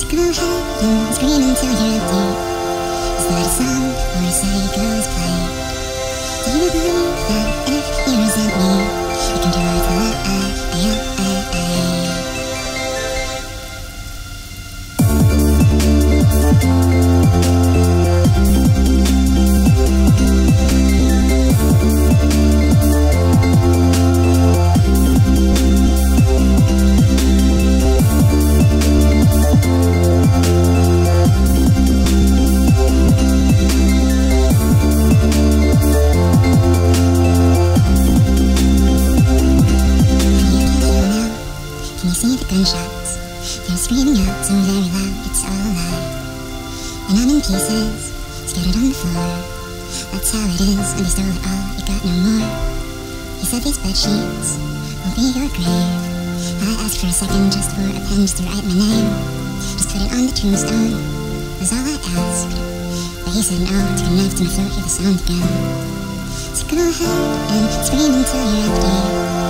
Scream until you're empty. Is that a song or a say goes play? Do you believe that You see the gunshots? They're screaming out so very loud, it's all a lie. And I'm in pieces, scattered on the floor. That's how it is, and they stole it all, you got no more. You said these bed sheets will be your grave. I asked for a second just for a pen just to write my name. Just put it on the tombstone, was all I asked. But he said no, a knife to my throat, hear the sound again. So go ahead and scream until you're empty.